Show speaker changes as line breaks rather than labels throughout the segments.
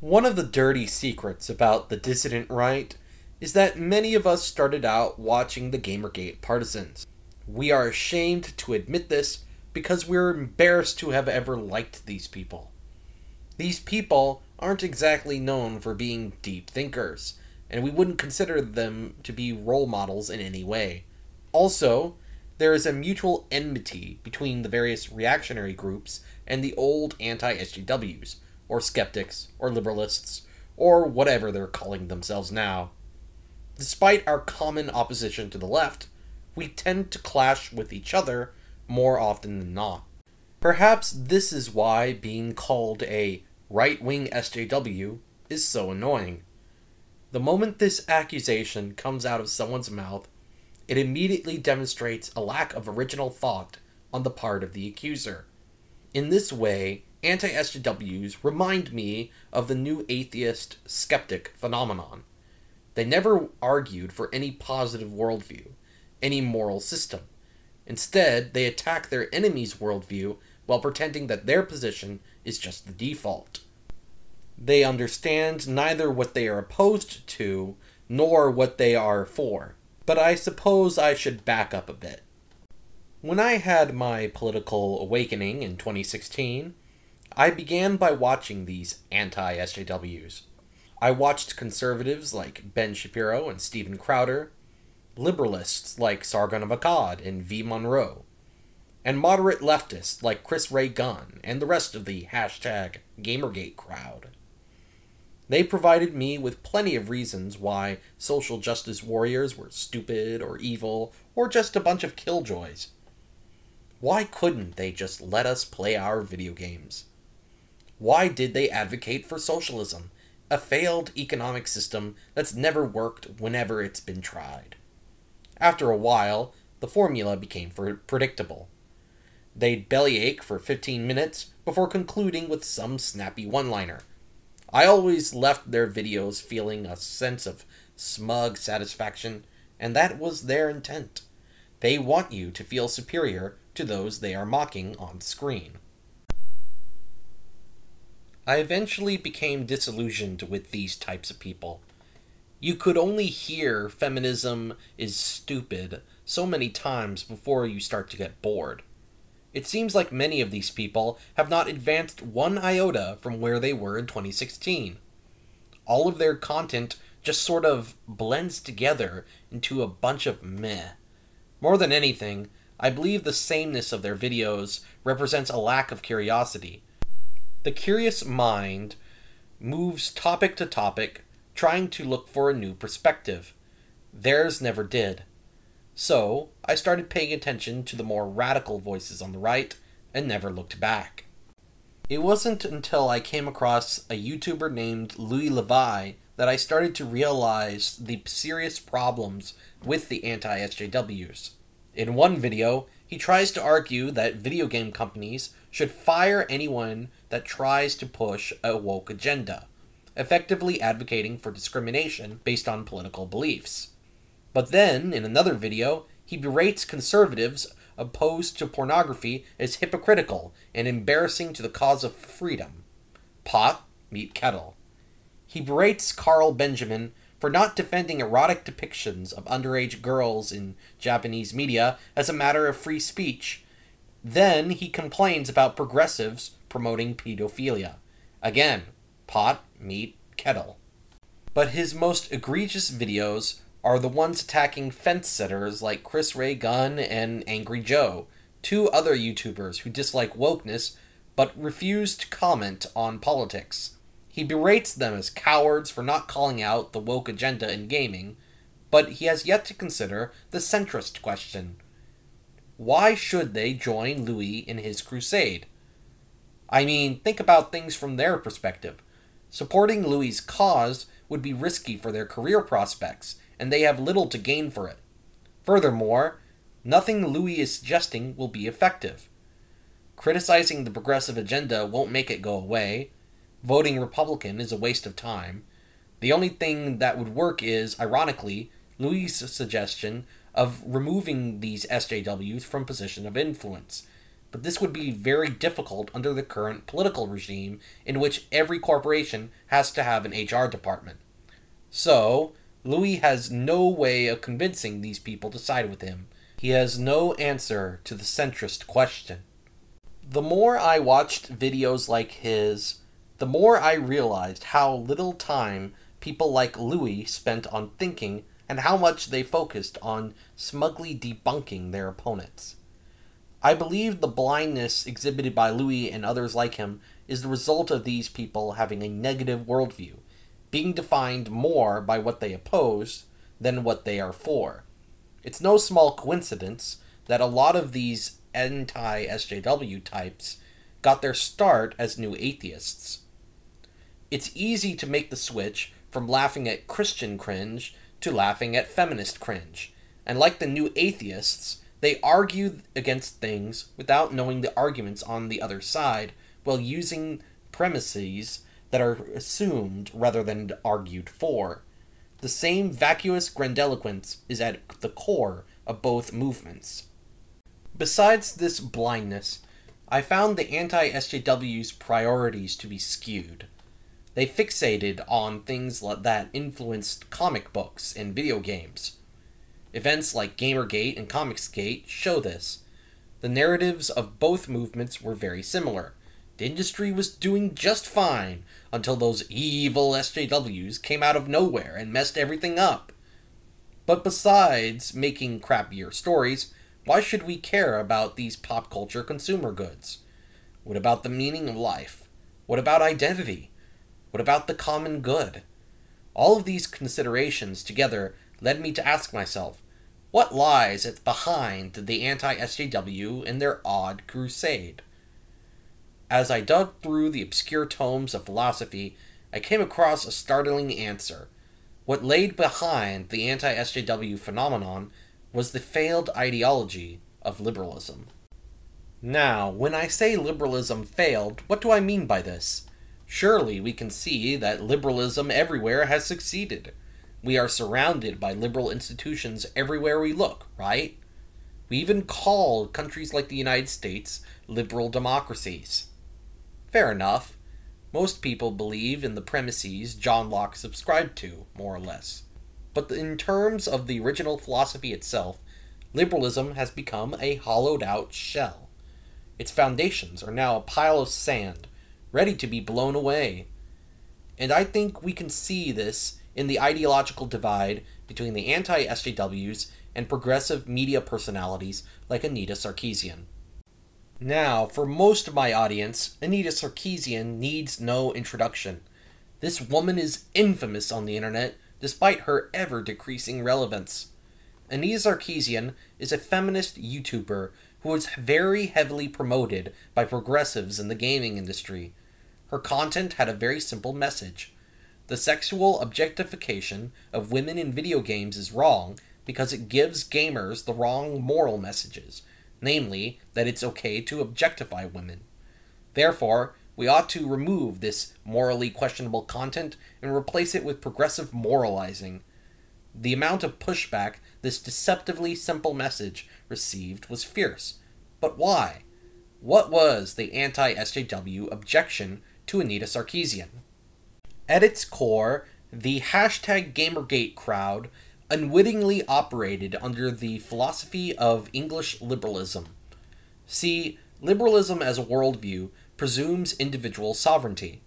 One of the dirty secrets about the dissident right is that many of us started out watching the Gamergate partisans. We are ashamed to admit this because we're embarrassed to have ever liked these people. These people aren't exactly known for being deep thinkers, and we wouldn't consider them to be role models in any way. Also, there is a mutual enmity between the various reactionary groups and the old anti SJWs, or skeptics, or liberalists, or whatever they're calling themselves now. Despite our common opposition to the left, we tend to clash with each other more often than not. Perhaps this is why being called a right wing SJW is so annoying. The moment this accusation comes out of someone's mouth, it immediately demonstrates a lack of original thought on the part of the accuser. In this way, anti SJWs remind me of the new atheist skeptic phenomenon. They never argued for any positive worldview, any moral system. Instead, they attack their enemy's worldview while pretending that their position is just the default. They understand neither what they are opposed to nor what they are for. But I suppose I should back up a bit. When I had my political awakening in 2016, I began by watching these anti SJWs. I watched conservatives like Ben Shapiro and Steven Crowder, liberalists like Sargon of Akkad and V. Monroe, and moderate leftists like Chris Ray Gun and the rest of the hashtag Gamergate crowd. They provided me with plenty of reasons why social justice warriors were stupid or evil or just a bunch of killjoys. Why couldn't they just let us play our video games? Why did they advocate for socialism, a failed economic system that's never worked whenever it's been tried? After a while, the formula became predictable. They'd bellyache for 15 minutes before concluding with some snappy one liner I always left their videos feeling a sense of smug satisfaction, and that was their intent. They want you to feel superior to those they are mocking on screen. I eventually became disillusioned with these types of people. You could only hear feminism is stupid so many times before you start to get bored. It seems like many of these people have not advanced one iota from where they were in 2016. All of their content just sort of blends together into a bunch of meh. More than anything, I believe the sameness of their videos represents a lack of curiosity. The curious mind moves topic to topic, trying to look for a new perspective. Theirs never did. So, I started paying attention to the more radical voices on the right and never looked back. It wasn't until I came across a YouTuber named Louis Le Vau that I started to realize the serious problems with the anti SJWs. In one video, he tries to argue that video game companies should fire anyone that tries to push a woke agenda, effectively advocating for discrimination based on political beliefs. But then, in another video, he berates conservatives opposed to pornography as hypocritical and embarrassing to the cause of freedom. Pot, meet kettle. He berates Carl Benjamin for not defending erotic depictions of underage girls in Japanese media as a matter of free speech. Then he complains about progressives promoting pedophilia. Again, pot, meet, kettle. But his most egregious videos are the ones attacking fence sitters like Chris Ray Gun and Angry Joe, two other YouTubers who dislike wokeness but refuse to comment on politics. He berates them as cowards for not calling out the woke agenda in gaming, but he has yet to consider the centrist question. Why should they join Louis in his crusade? I mean, think about things from their perspective. Supporting Louis's cause would be risky for their career prospects and they have little to gain for it. Furthermore, nothing Louis is suggesting will be effective. Criticizing the progressive agenda won't make it go away. Voting Republican is a waste of time. The only thing that would work is, ironically, Louis' suggestion of removing these SJWs from position of influence. but this would be very difficult under the current political regime in which every corporation has to have an HR department. So, Louis has no way of convincing these people to side with him. He has no answer to the centrist question. The more I watched videos like his, the more I realized how little time people like Louis spent on thinking and how much they focused on smugly debunking their opponents. I believe the blindness exhibited by Louis and others like him is the result of these people having a negative worldview, being defined more by what they oppose than what they are for. It's no small coincidence that a lot of these anti SJW types got their start as new atheists. It's easy to make the switch from laughing at Christian cringe to laughing at feminist cringe, and like the new atheists, they argue against things without knowing the arguments on the other side while using premises that are assumed rather than argued for. The same vacuous grandiloquence is at the core of both movements. Besides this blindness, I found the anti SJW's priorities to be skewed. They fixated on things that influenced comic books and video games. Events like Gamergate and Comicsgate show this. The narratives of both movements were very similar. The industry was doing just fine until those evil SJWs came out of nowhere and messed everything up. But besides making crappier stories, why should we care about these pop culture consumer goods? What about the meaning of life? What about identity? What about the common good? All of these considerations together led me to ask myself, what lies behind the anti SJW and their odd crusade? As I dug through the obscure tomes of philosophy, I came across a startling answer. What laid behind the anti SJW phenomenon was the failed ideology of liberalism. Now, when I say liberalism failed, what do I mean by this? Surely we can see that liberalism everywhere has succeeded. We are surrounded by liberal institutions everywhere we look, right? We even call countries like the United States liberal democracies. Fair enough. Most people believe in the premises John Locke subscribed to, more or less. But in terms of the original philosophy itself, liberalism has become a hollowed out shell. Its foundations are now a pile of sand, ready to be blown away. And I think we can see this in the ideological divide between the anti SJWs and progressive media personalities like Anita Sarkeesian. Now, for most of my audience, Anita Sarkeesian needs no introduction. This woman is infamous on the internet, despite her ever decreasing relevance. Anita Sarkeesian is a feminist YouTuber who is very heavily promoted by progressives in the gaming industry. Her content had a very simple message the sexual objectification of women in video games is wrong because it gives gamers the wrong moral messages, namely, that it's okay to objectify women. Therefore, we ought to remove this morally questionable content and replace it with progressive moralizing. The amount of pushback this deceptively simple message received was fierce. But why? What was the anti SJW objection to Anita Sarkeesian? At its core, the hashtag Gamergate crowd unwittingly operated under the philosophy of English liberalism. See, liberalism as a worldview presumes individual sovereignty.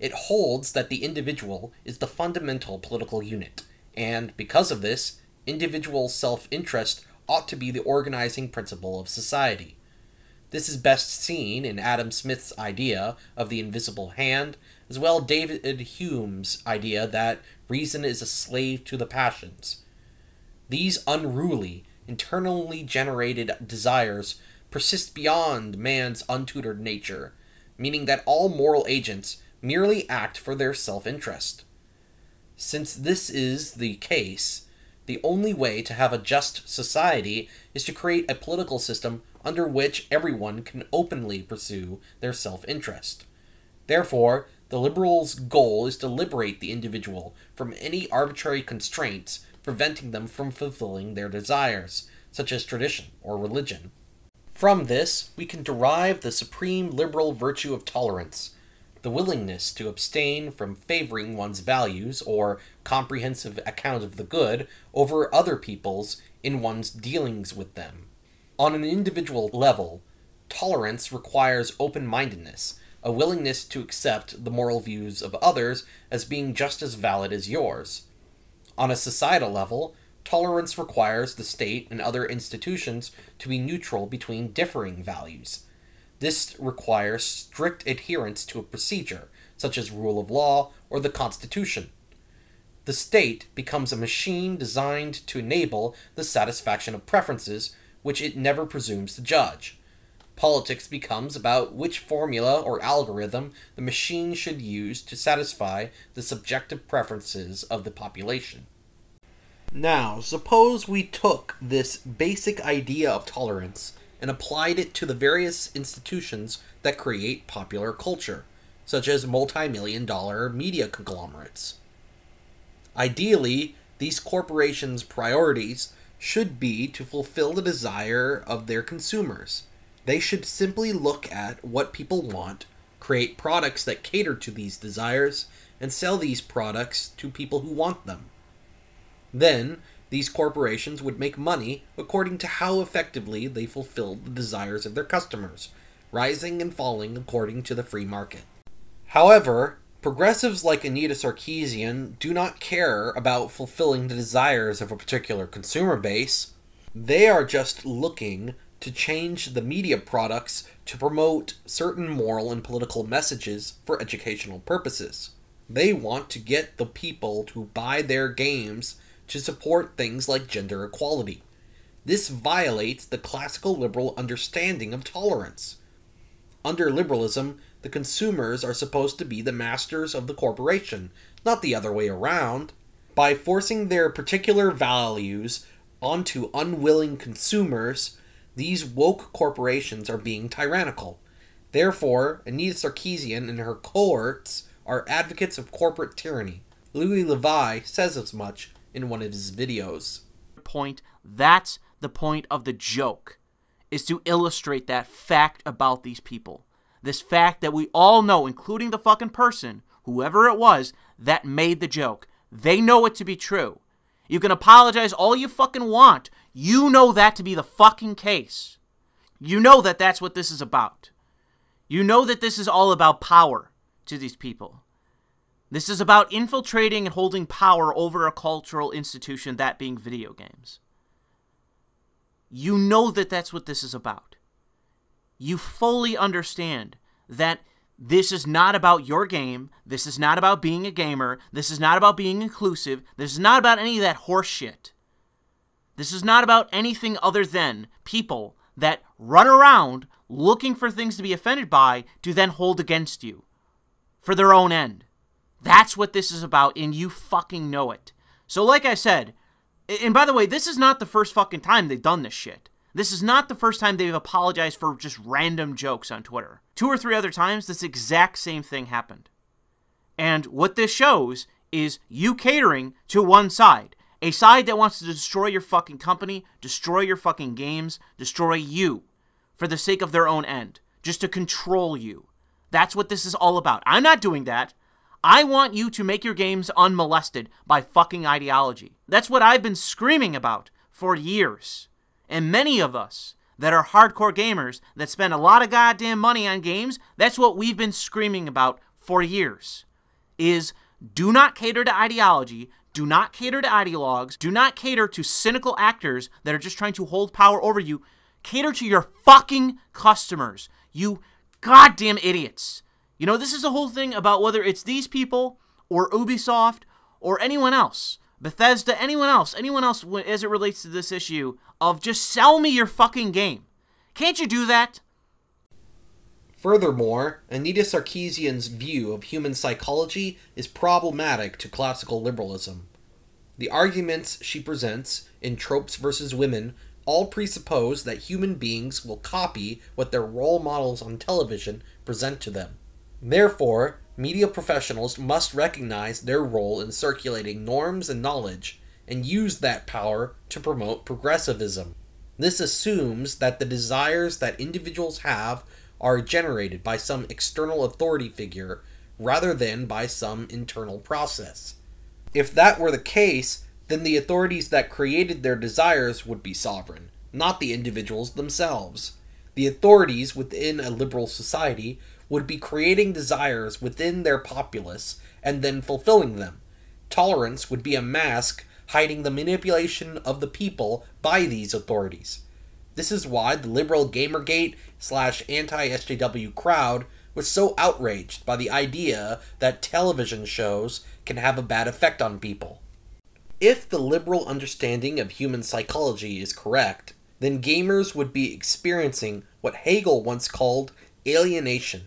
It holds that the individual is the fundamental political unit, and because of this, individual self interest ought to be the organizing principle of society. This is best seen in Adam Smith's idea of the invisible hand as well David Hume's idea that reason is a slave to the passions. These unruly, internally generated desires persist beyond man's untutored nature, meaning that all moral agents merely act for their self interest. Since this is the case, the only way to have a just society is to create a political system under which everyone can openly pursue their self interest. Therefore, the liberals' goal is to liberate the individual from any arbitrary constraints preventing them from fulfilling their desires, such as tradition or religion. From this, we can derive the supreme liberal virtue of tolerance, the willingness to abstain from favoring one's values or comprehensive account of the good over other people's in one's dealings with them. On an individual level, tolerance requires open mindedness, a willingness to accept the moral views of others as being just as valid as yours. On a societal level, tolerance requires the state and other institutions to be neutral between differing values this requires strict adherence to a procedure, such as rule of law or the Constitution. The state becomes a machine designed to enable the satisfaction of preferences, which it never presumes to judge. Politics becomes about which formula or algorithm the machine should use to satisfy the subjective preferences of the population. Now, suppose we took this basic idea of tolerance and applied it to the various institutions that create popular culture, such as multi million dollar media conglomerates. Ideally, these corporations' priorities should be to fulfill the desire of their consumers. They should simply look at what people want, create products that cater to these desires, and sell these products to people who want them. Then, these corporations would make money according to how effectively they fulfilled the desires of their customers, rising and falling according to the free market. However, progressives like Anita Sarkeesian do not care about fulfilling the desires of a particular consumer base. They are just looking to change the media products to promote certain moral and political messages for educational purposes. They want to get the people to buy their games to support things like gender equality. This violates the classical liberal understanding of tolerance. Under liberalism, the consumers are supposed to be the masters of the corporation, not the other way around. By forcing their particular values onto unwilling consumers, these woke corporations are being tyrannical. Therefore, Anita Sarkeesian and her cohorts are advocates of corporate tyranny. Louis Le Vau says as much in one of his videos.
Point. That's the point of the joke, is to illustrate that fact about these people. This fact that we all know, including the fucking person, whoever it was, that made the joke. They know it to be true. You can apologize all you fucking want. You know that to be the fucking case. You know that that's what this is about. You know that this is all about power to these people. This is about infiltrating and holding power over a cultural institution, that being video games. You know that that's what this is about. You fully understand that this is not about your game. This is not about being a gamer. This is not about being inclusive. This is not about any of that horseshit. This is not about anything other than people that run around looking for things to be offended by to then hold against you for their own end. That's what this is about, and you fucking know it. So, like I said, and by the way, this is not the first fucking time they've done this shit. This is not the first time they've apologized for just random jokes on Twitter. Two or three other times, this exact same thing happened. And what this shows is you catering to one side. A side that wants to destroy your fucking company, destroy your fucking games, destroy you for the sake of their own end, just to control you. That's what this is all about. I'm not doing that. I want you to make your games unmolested by fucking ideology. That's what I've been screaming about for years. And many of us that are hardcore gamers that spend a lot of goddamn money on games, that's what we've been screaming about for years. Is do not cater to ideology, do not cater to ideologues, do not cater to cynical actors that are just trying to hold power over you. Cater to your fucking customers. You goddamn idiots. You know, this is the whole thing about whether it's these people or Ubisoft or anyone else, Bethesda, anyone else, anyone else as it relates to this issue of just sell me your fucking game. Can't you do that?
Furthermore, Anita Sarkeesian's view of human psychology is problematic to classical liberalism. The arguments she presents in Tropes versus Women all presuppose that human beings will copy what their role models on television present to them. Therefore, media professionals must recognize their role in circulating norms and knowledge and use that power to promote progressivism. This assumes that the desires that individuals have are generated by some external authority figure rather than by some internal process. If that were the case, then the authorities that created their desires would be sovereign, not the individuals themselves. The authorities within a liberal society would be creating desires within their populace and then fulfilling them. Tolerance would be a mask hiding the manipulation of the people by these authorities. This is why the liberal Gamergate slash anti SJW crowd was so outraged by the idea that television shows can have a bad effect on people. If the liberal understanding of human psychology is correct, then gamers would be experiencing what Hegel once called alienation.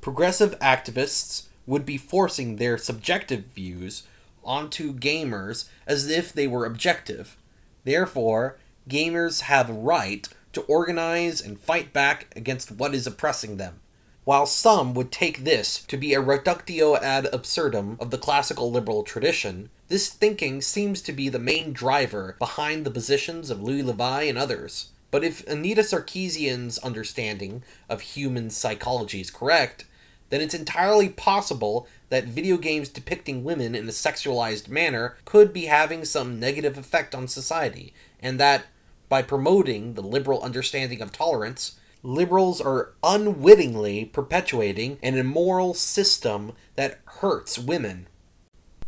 Progressive activists would be forcing their subjective views onto gamers as if they were objective. Therefore, gamers have a right to organize and fight back against what is oppressing them. While some would take this to be a reductio ad absurdum of the classical liberal tradition, this thinking seems to be the main driver behind the positions of Louis Le Vau and others. But if Anita Sarkeesian's understanding of human psychology is correct, then it's entirely possible that video games depicting women in a sexualized manner could be having some negative effect on society, and that, by promoting the liberal understanding of tolerance, liberals are unwittingly perpetuating an immoral system that hurts women.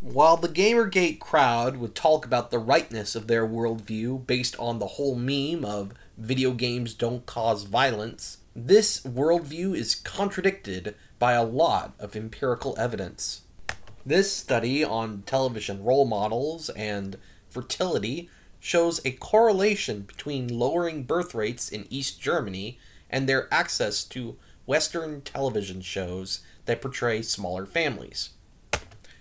While the Gamergate crowd would talk about the rightness of their worldview based on the whole meme of video games don't cause violence, this worldview is contradicted by a lot of empirical evidence. This study on television role models and fertility shows a correlation between lowering birth rates in East Germany and their access to Western television shows that portray smaller families.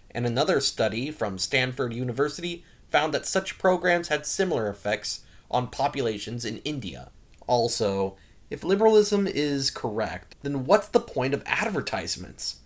And another study from Stanford University found that such programs had similar effects on populations in India. Also, if liberalism is correct, then what's the point of advertisements?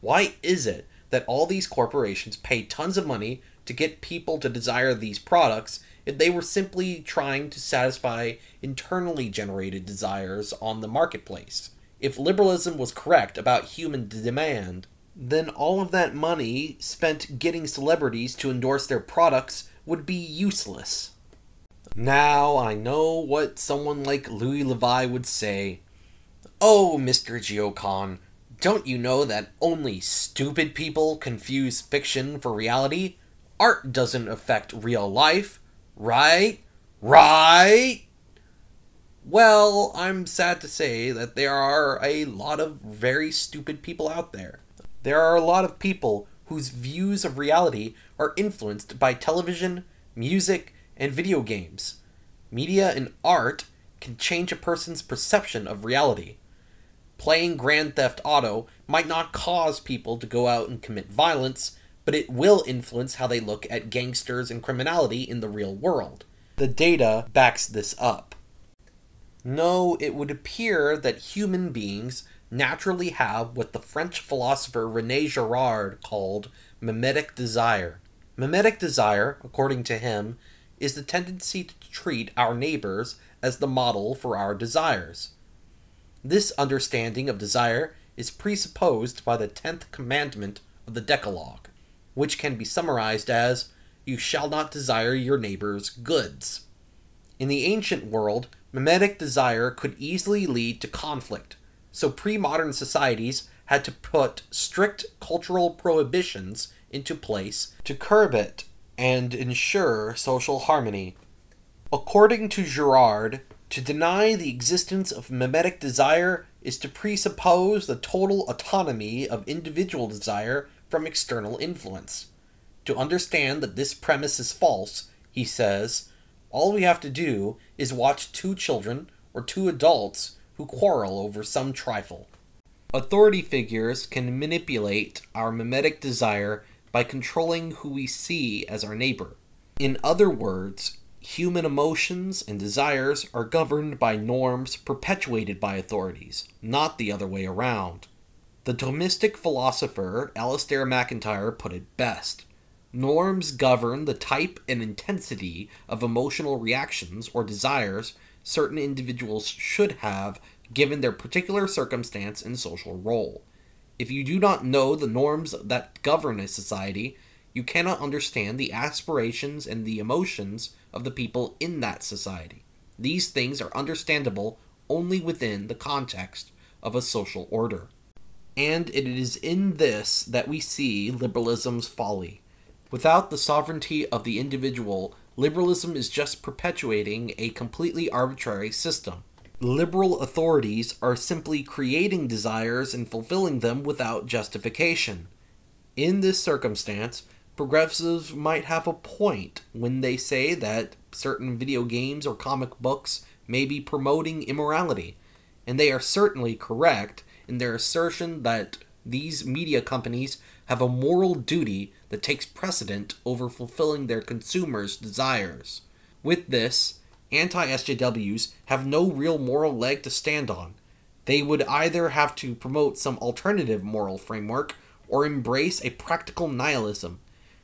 Why is it that all these corporations pay tons of money to get people to desire these products if they were simply trying to satisfy internally generated desires on the marketplace. If liberalism was correct about human demand, then all of that money spent getting celebrities to endorse their products would be useless. Now I know what someone like Louis Le Vau would say. Oh, Mr. Geocon, don't you know that only stupid people confuse fiction for reality? Art doesn't affect real life. Right? Right? Well, I'm sad to say that there are a lot of very stupid people out there. There are a lot of people whose views of reality are influenced by television, music, and video games. Media and art can change a person's perception of reality. Playing Grand Theft Auto might not cause people to go out and commit violence, but it will influence how they look at gangsters and criminality in the real world. The data backs this up. No, it would appear that human beings naturally have what the French philosopher Rene Girard called mimetic desire. Mimetic desire, according to him, is the tendency to treat our neighbors as the model for our desires. This understanding of desire is presupposed by the tenth commandment of the Decalogue which can be summarized as You shall not desire your neighbor's goods. In the ancient world, mimetic desire could easily lead to conflict, so pre modern societies had to put strict cultural prohibitions into place to curb it and ensure social harmony. According to Girard, to deny the existence of mimetic desire is to presuppose the total autonomy of individual desire from external influence. To understand that this premise is false, he says, all we have to do is watch two children or two adults who quarrel over some trifle. Authority figures can manipulate our mimetic desire by controlling who we see as our neighbor. In other words, human emotions and desires are governed by norms perpetuated by authorities, not the other way around. The Thomistic philosopher Alasdair MacIntyre put it best. Norms govern the type and intensity of emotional reactions or desires certain individuals should have given their particular circumstance and social role. If you do not know the norms that govern a society, you cannot understand the aspirations and the emotions of the people in that society. These things are understandable only within the context of a social order. And it is in this that we see liberalism's folly. Without the sovereignty of the individual, liberalism is just perpetuating a completely arbitrary system. Liberal authorities are simply creating desires and fulfilling them without justification. In this circumstance, progressives might have a point when they say that certain video games or comic books may be promoting immorality, and they are certainly correct in their assertion that these media companies have a moral duty that takes precedent over fulfilling their consumers' desires. With this, anti SJWs have no real moral leg to stand on. They would either have to promote some alternative moral framework or embrace a practical nihilism,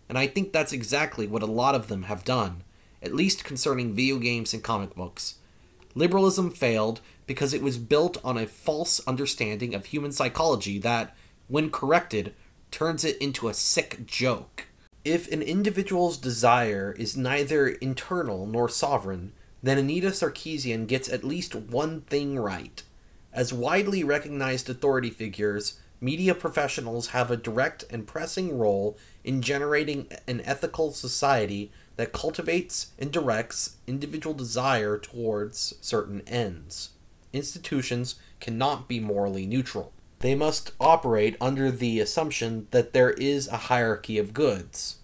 and I think that's exactly what a lot of them have done, at least concerning video games and comic books. Liberalism failed because it was built on a false understanding of human psychology that, when corrected, turns it into a sick joke. If an individual's desire is neither internal nor sovereign, then Anita Sarkeesian gets at least one thing right. As widely recognized authority figures, media professionals have a direct and pressing role in generating an ethical society that cultivates and directs individual desire towards certain ends. Institutions cannot be morally neutral. They must operate under the assumption that there is a hierarchy of goods.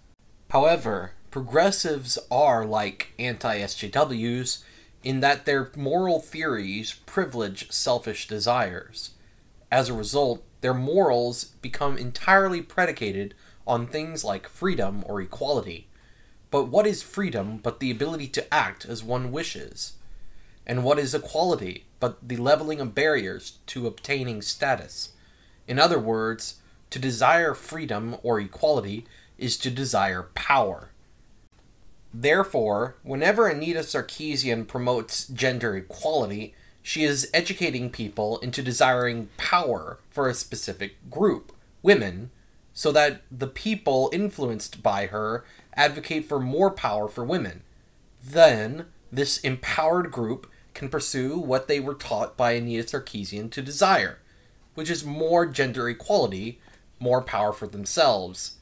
However, progressives are like anti SJWs in that their moral theories privilege selfish desires. As a result, their morals become entirely predicated on things like freedom or equality. But what is freedom but the ability to act as one wishes? And what is equality but the leveling of barriers to obtaining status? In other words, to desire freedom or equality is to desire power. Therefore, whenever Anita Sarkeesian promotes gender equality, she is educating people into desiring power for a specific group, women, so that the people influenced by her advocate for more power for women. Then, this empowered group can pursue what they were taught by Anita Sarkeesian to desire, which is more gender equality, more power for themselves.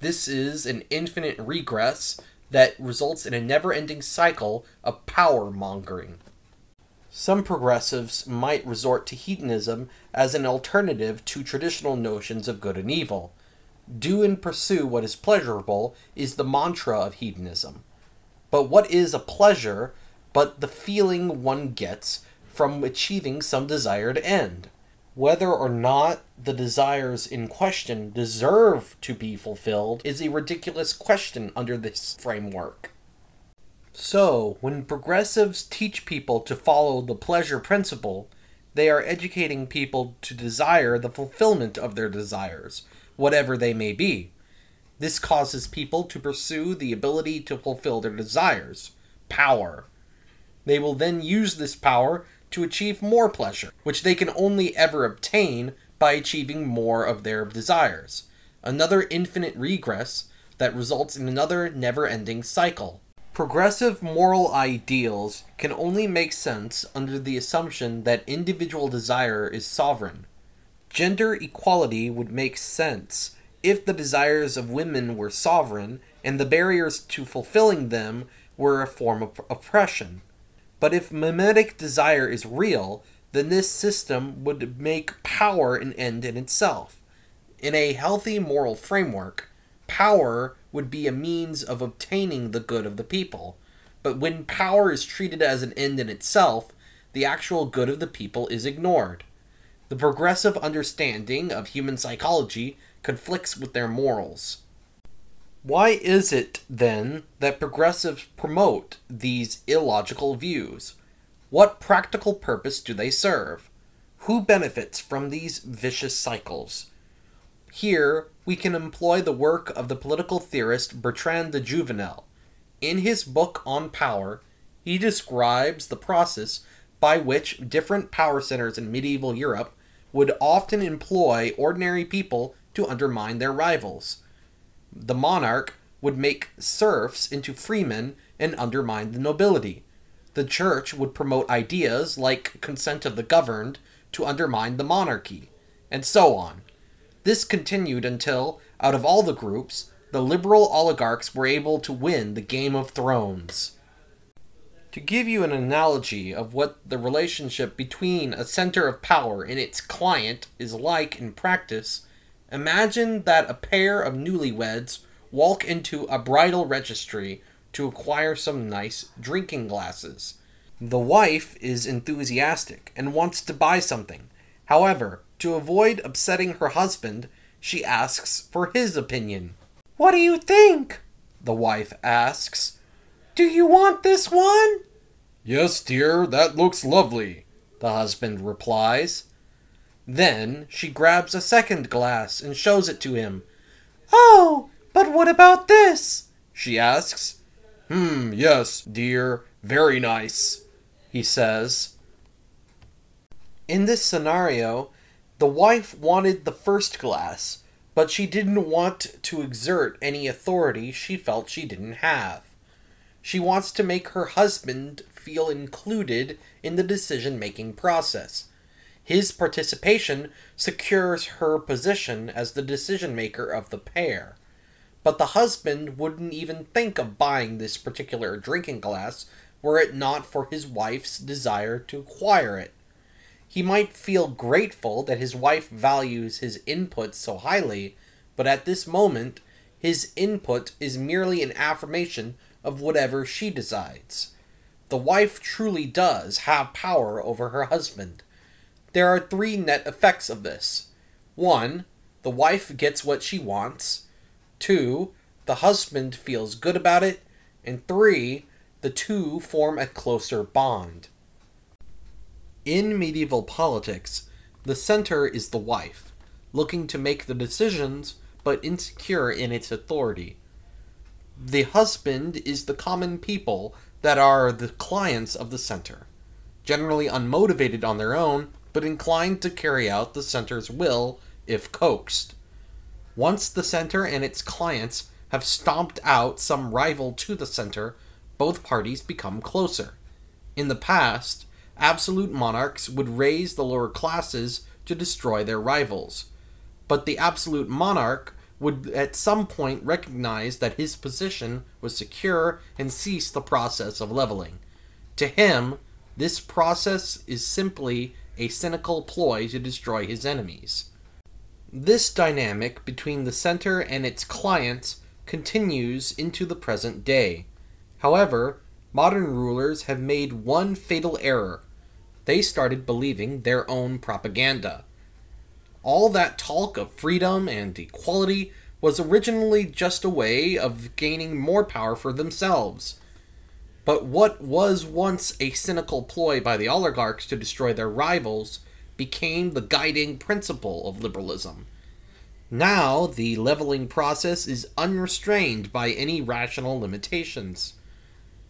This is an infinite regress that results in a never ending cycle of power mongering. Some progressives might resort to hedonism as an alternative to traditional notions of good and evil do and pursue what is pleasurable is the mantra of hedonism. But what is a pleasure but the feeling one gets from achieving some desired end? Whether or not the desires in question deserve to be fulfilled is a ridiculous question under this framework. So, when progressives teach people to follow the pleasure principle, they are educating people to desire the fulfillment of their desires, whatever they may be. This causes people to pursue the ability to fulfill their desires power. They will then use this power to achieve more pleasure, which they can only ever obtain by achieving more of their desires. Another infinite regress that results in another never ending cycle. Progressive moral ideals can only make sense under the assumption that individual desire is sovereign. Gender equality would make sense if the desires of women were sovereign and the barriers to fulfilling them were a form of oppression. But if mimetic desire is real, then this system would make power an end in itself. In a healthy moral framework, power would be a means of obtaining the good of the people. But when power is treated as an end in itself, the actual good of the people is ignored. The progressive understanding of human psychology conflicts with their morals. Why is it, then, that progressives promote these illogical views? What practical purpose do they serve? Who benefits from these vicious cycles? Here, we can employ the work of the political theorist Bertrand de Jouvenel. In his book on power, He describes the process by which different power centers in medieval Europe would often employ ordinary people to undermine their rivals. The monarch would make serfs into freemen and undermine the nobility. The church would promote ideas like consent of the governed to undermine the monarchy, and so on. This continued until, out of all the groups, the liberal oligarchs were able to win the Game of Thrones. To give you an analogy of what the relationship between a center of power and its client is like in practice, imagine that a pair of newlyweds walk into a bridal registry to acquire some nice drinking glasses. The wife is enthusiastic and wants to buy something. However, to avoid upsetting her husband, she asks for his opinion. What do you think? The wife asks. Do you want this one? Yes, dear, that looks lovely, the husband replies. Then she grabs a second glass and shows it to him. Oh, but what about this? she asks. Hmm, yes, dear, very nice, he says. In this scenario, the wife wanted the first glass, but she didn't want to exert any authority she felt she didn't have. She wants to make her husband feel included in the decision making process. His participation secures her position as the decision maker of the pair. But the husband wouldn't even think of buying this particular drinking glass were it not for his wife's desire to acquire it. He might feel grateful that his wife values his input so highly, but at this moment, his input is merely an affirmation of whatever she decides. The wife truly does have power over her husband. There are three net effects of this. One, the wife gets what she wants. Two, the husband feels good about it. And three, the two form a closer bond. In medieval politics, the center is the wife, looking to make the decisions but insecure in its authority. The husband is the common people that are the clients of the center, generally unmotivated on their own, but inclined to carry out the center's will if coaxed. Once the center and its clients have stomped out some rival to the center, both parties become closer. In the past, absolute monarchs would raise the lower classes to destroy their rivals. But the absolute monarch would at some point recognize that his position was secure and cease the process of leveling. To him, this process is simply a cynical ploy to destroy his enemies. This dynamic between the center and its clients continues into the present day. However, modern rulers have made one fatal error. They started believing their own propaganda all that talk of freedom and equality was originally just a way of gaining more power for themselves. But what was once a cynical ploy by the oligarchs to destroy their rivals became the guiding principle of liberalism. Now, the leveling process is unrestrained by any rational limitations.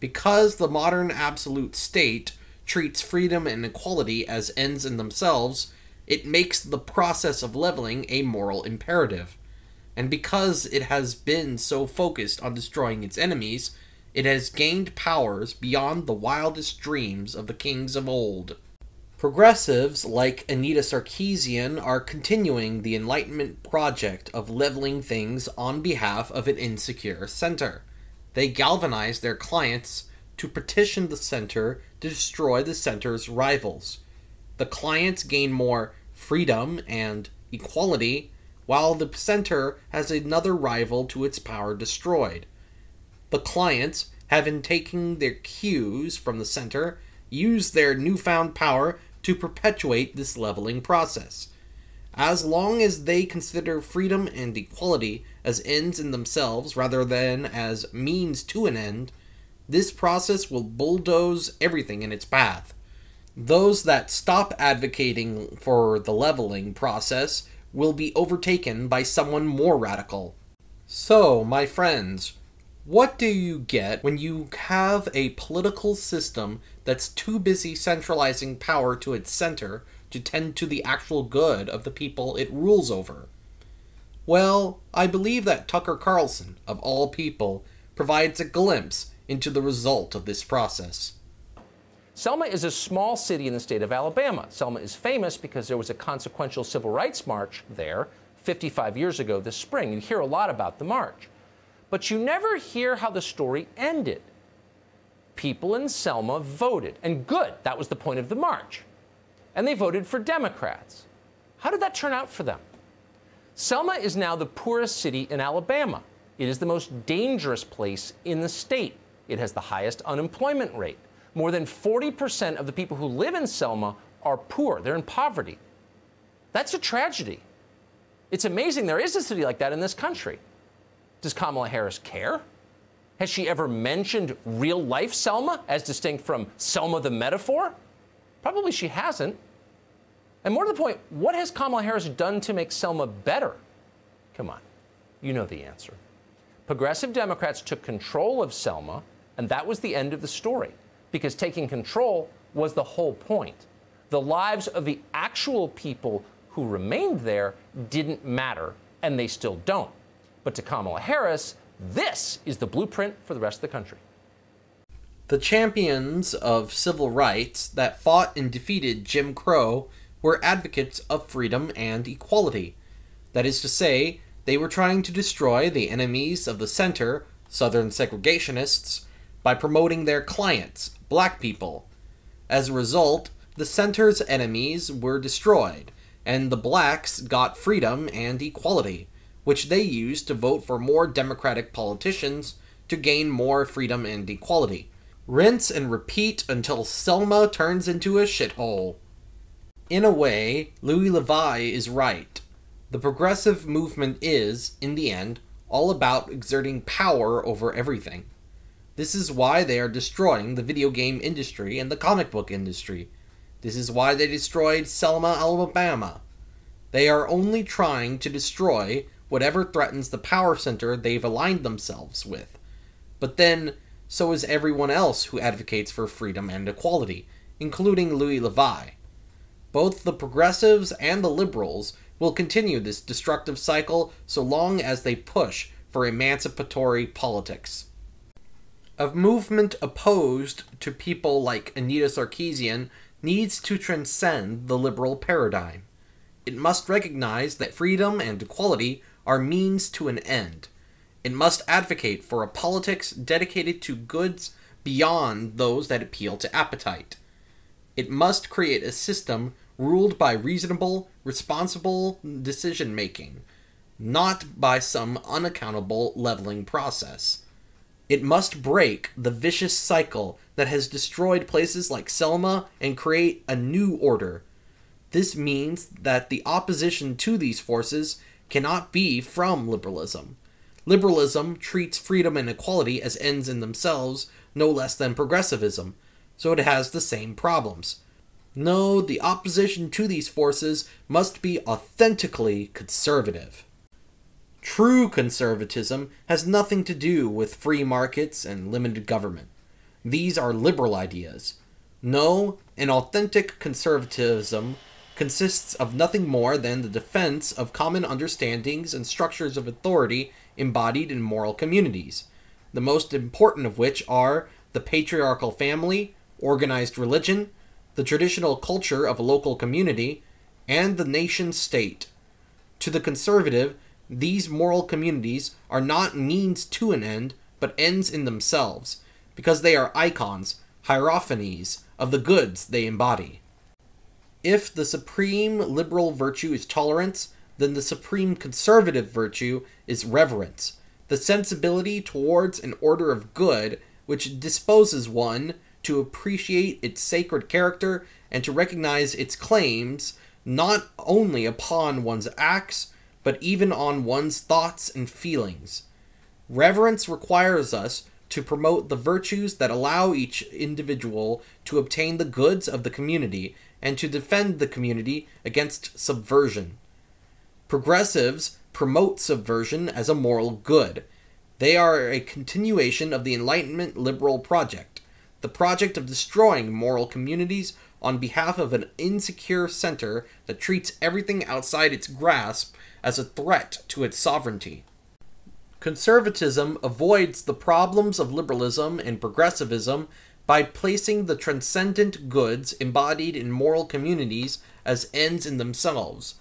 Because the modern absolute state treats freedom and equality as ends in themselves, it makes the process of leveling a moral imperative. And because it has been so focused on destroying its enemies, it has gained powers beyond the wildest dreams of the kings of old. Progressives like Anita Sarkeesian are continuing the Enlightenment project of leveling things on behalf of an insecure center. They galvanize their clients to petition the center to destroy the center's rivals the clients gain more freedom and equality, while the center has another rival to its power destroyed. The clients, having taken their cues from the center, use their newfound power to perpetuate this leveling process. As long as they consider freedom and equality as ends in themselves rather than as means to an end, this process will bulldoze everything in its path. Those that stop advocating for the leveling process will be overtaken by someone more radical. So, my friends, What do you get when you have a political system that's too busy centralizing power to its center to tend to the actual good of the people it rules over? Well, I believe that Tucker Carlson, of all people, provides a glimpse into the result of this process.
Selma is a small city in the state of Alabama. Selma is famous because there was a consequential civil rights march there 55 years ago this spring. You hear a lot about the march. But you never hear how the story ended. People in Selma voted, and good, that was the point of the march. And they voted for Democrats. How did that turn out for them? Selma is now the poorest city in Alabama. It is the most dangerous place in the state. It has the highest unemployment rate. More than 40% of the people who live in Selma are poor, they're in poverty. That's a tragedy. It's amazing there is a city like that in this country. Does Kamala Harris care? Has she ever mentioned real life Selma as distinct from Selma the metaphor? Probably she hasn't. And more to the point, what has Kamala Harris done to make Selma better? Come on, you know the answer. Progressive Democrats took control of Selma, and that was the end of the story, because taking control was the whole point. The lives of the actual people who remained there didn't matter, and they still don't. But to Kamala Harris, this is the blueprint for the rest of the country.
The champions of civil rights that fought and defeated Jim Crow were advocates of freedom and equality. That is to say, they were trying to destroy the enemies of the center, Southern segregationists, by promoting their clients, black people. As a result, the center's enemies were destroyed, and the blacks got freedom and equality which they use to vote for more Democratic politicians to gain more freedom and equality. Rinse and repeat until Selma turns into a shithole. In a way, Louis Le Vau is right. The progressive movement is, in the end, all about exerting power over everything. This is why they are destroying the video game industry and the comic book industry. This is why they destroyed Selma, Alabama. They are only trying to destroy whatever threatens the power center they've aligned themselves with. But then, so is everyone else who advocates for freedom and equality, including Louis Le Vau. Both the progressives and the liberals will continue this destructive cycle so long as they push for emancipatory politics. A movement opposed to people like Anita Sarkeesian needs to transcend the liberal paradigm. It must recognize that freedom and equality are means to an end. It must advocate for a politics dedicated to goods beyond those that appeal to appetite. It must create a system ruled by reasonable, responsible decision making, not by some unaccountable leveling process. It must break the vicious cycle that has destroyed places like Selma and create a new order. This means that the opposition to these forces cannot be from liberalism. Liberalism treats freedom and equality as ends in themselves no less than progressivism, so it has the same problems. No, the opposition to these forces must be authentically conservative. True conservatism has nothing to do with free markets and limited government. These are liberal ideas. No, an authentic conservatism consists of nothing more than the defense of common understandings and structures of authority embodied in moral communities, the most important of which are the patriarchal family, organized religion, the traditional culture of a local community, and the nation state. To the conservative, these moral communities are not means to an end, but ends in themselves, because they are icons, hierophanies, of the goods they embody. If the supreme liberal virtue is tolerance, then the supreme conservative virtue is reverence, the sensibility towards an order of good which disposes one to appreciate its sacred character and to recognize its claims not only upon one's acts, but even on one's thoughts and feelings. Reverence requires us to promote the virtues that allow each individual to obtain the goods of the community and to defend the community against subversion. Progressives promote subversion as a moral good. They are a continuation of the Enlightenment liberal project, the project of destroying moral communities on behalf of an insecure center that treats everything outside its grasp as a threat to its sovereignty. Conservatism avoids the problems of liberalism and progressivism by placing the transcendent goods embodied in moral communities as ends in themselves.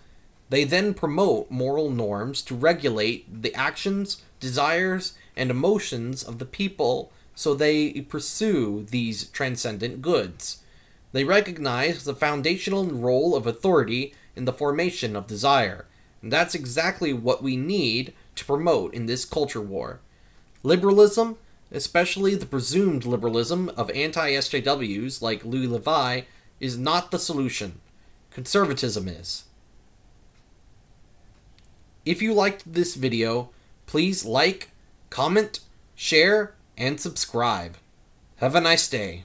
They then promote moral norms to regulate the actions, desires, and emotions of the people so they pursue these transcendent goods. They recognize the foundational role of authority in the formation of desire, and that's exactly what we need to promote in this culture war. Liberalism, especially the presumed liberalism of anti SJWs like Louis Le Vau, is not the solution. Conservatism is. If you liked this video, please like, comment, share, and subscribe. Have a nice day.